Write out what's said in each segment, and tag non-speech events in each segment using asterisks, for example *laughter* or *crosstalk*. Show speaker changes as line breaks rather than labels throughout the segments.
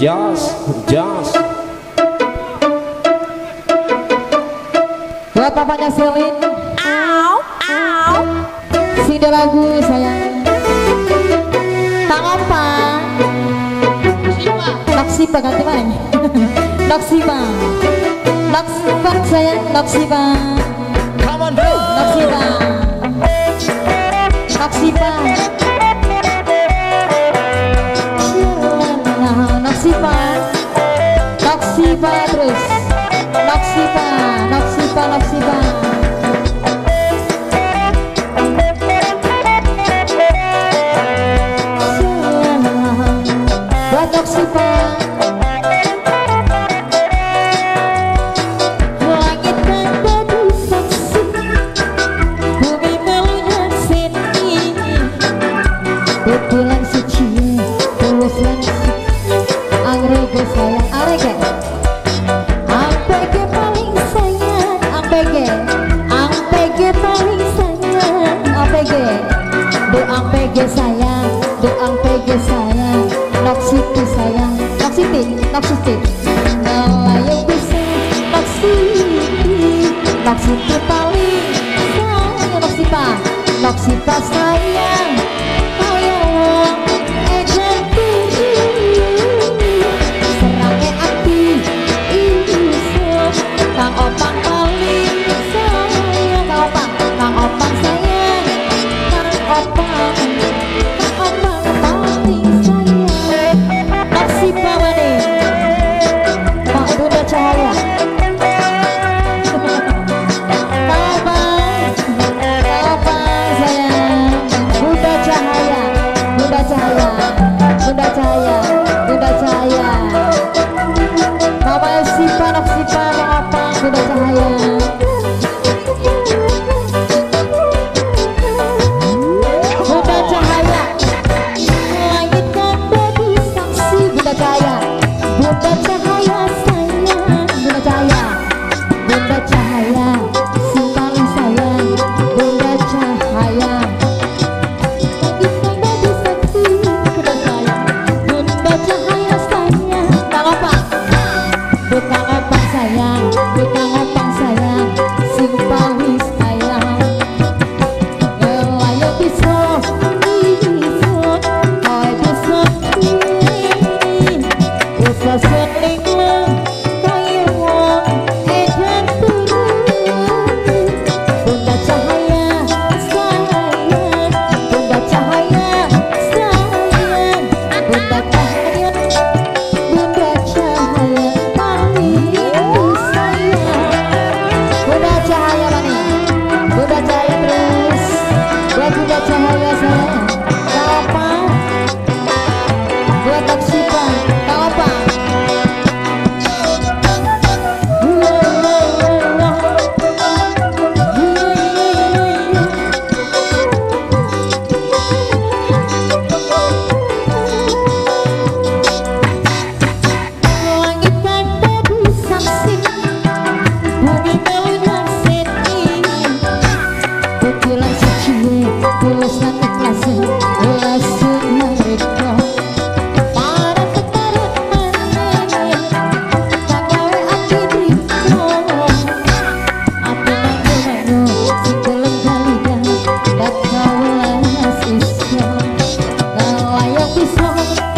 Jos, Jos.
Buat papanya Selin. Au, au. Sini lagu sayang. Tak apa. Noksipa ganti mana? *laughs* Noksipa. Noksipa sayang, Noksipa.
Come on, bro.
Noksipa. Buat sayang, noksiti, noksiti. Nelayan bisa, noksiti, noksiti paling sayang, noksipa sayang, sayang, money. This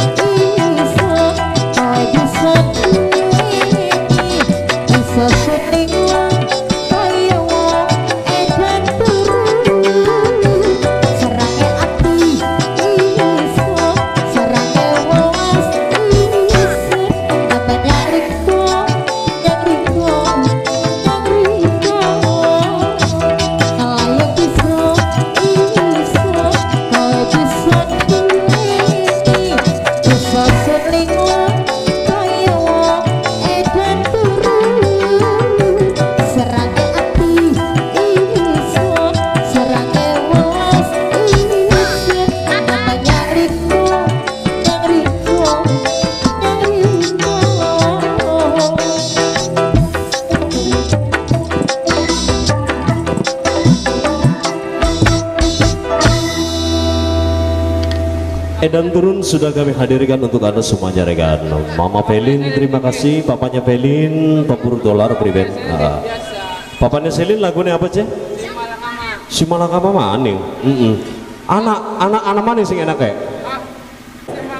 Edan turun sudah kami hadirkan untuk anda semuanya rekan Mama Pelin terima kasih Papanya Pelin Pemburu dolar priben Ah. Papanya Selin lagunya apa ceh? Si Malakama maning mm -mm. Anak anak anak mana sing enak kayak?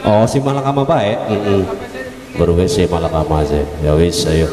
Oh si Malakama baik mm -mm. Baru wes si Malakama aja Ya wis ayo